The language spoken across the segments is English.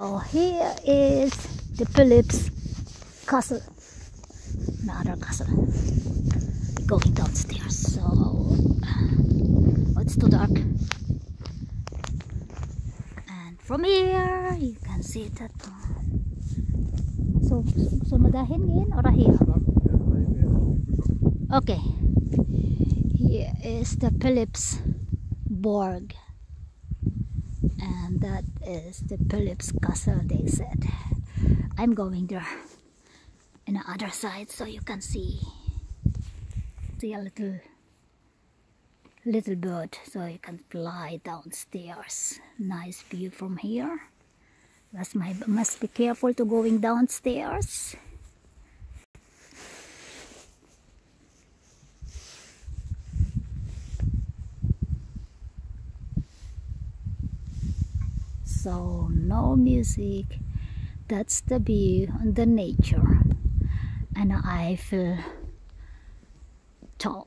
So here is the Phillips Castle. Another castle. Going downstairs. So oh, it's too dark. And from here you can see that. Uh, so, so madahin ngayon or here? Okay. Here is the Phillips Borg. And that is the Phillips Castle, they said. I'm going there. In the other side so you can see see a little little bird. So you can fly downstairs. Nice view from here. My must be careful to going downstairs so no music. That's the view on the nature. And Eifel town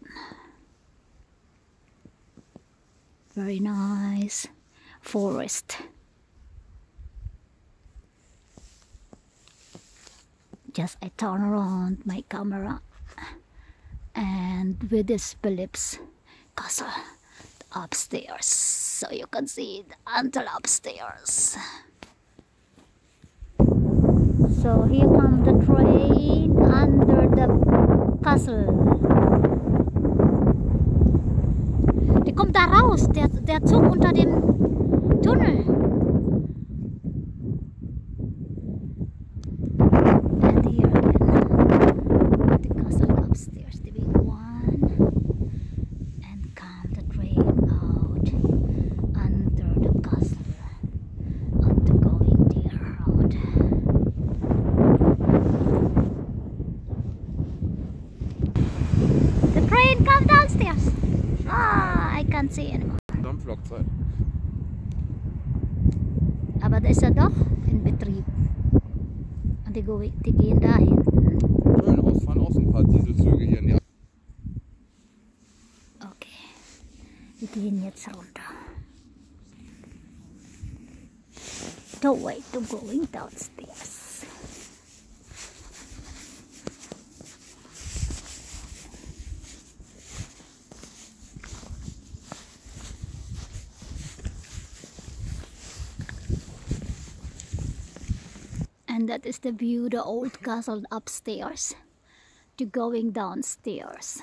very nice forest. Just I turn around my camera and with this Phillips castle upstairs so you can see the until upstairs. So here comes the train under the castle. Die kommt da raus der, der Zug unter dem Tunnel can't see anymore. Dampflokzeit. Aber da ist er doch in Betrieb. Und die, die gehen dahin. Schön, aus, fahren auch so ein paar Dieselzüge hier in die Okay. Die gehen jetzt runter. The way to going downstairs. And that is the view the old castle upstairs to going downstairs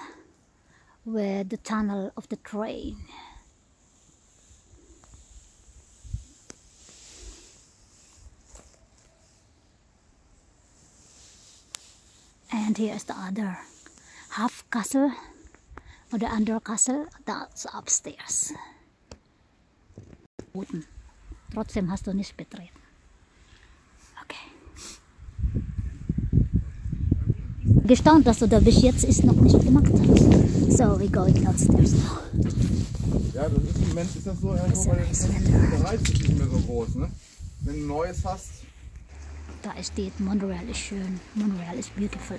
where the tunnel of the train. And here's the other half castle or the under castle that's upstairs. Trotzdem hast du nicht betreten. Gestaunt, dass du da bis jetzt ist noch nicht gemacht hast. So, we going downstairs now. Ja, das ist im Moment ist das so irgendwo, weil der Reiz ist nicht mehr so groß, ne? Wenn du Neues hast. Da steht Montreal ist schön. Montreal ist beautiful.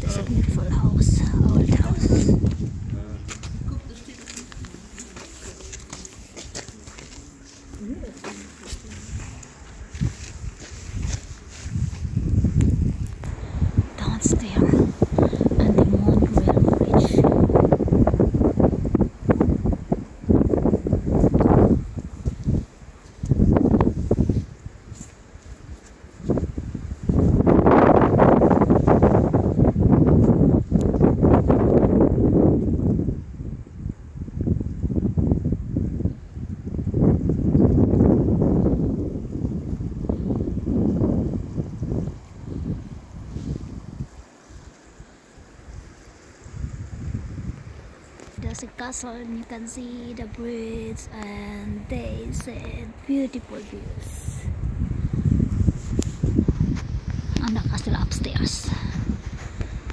Das ist ein beautiful house, old house. A castle and you can see the bridge and they said beautiful views. And the castle upstairs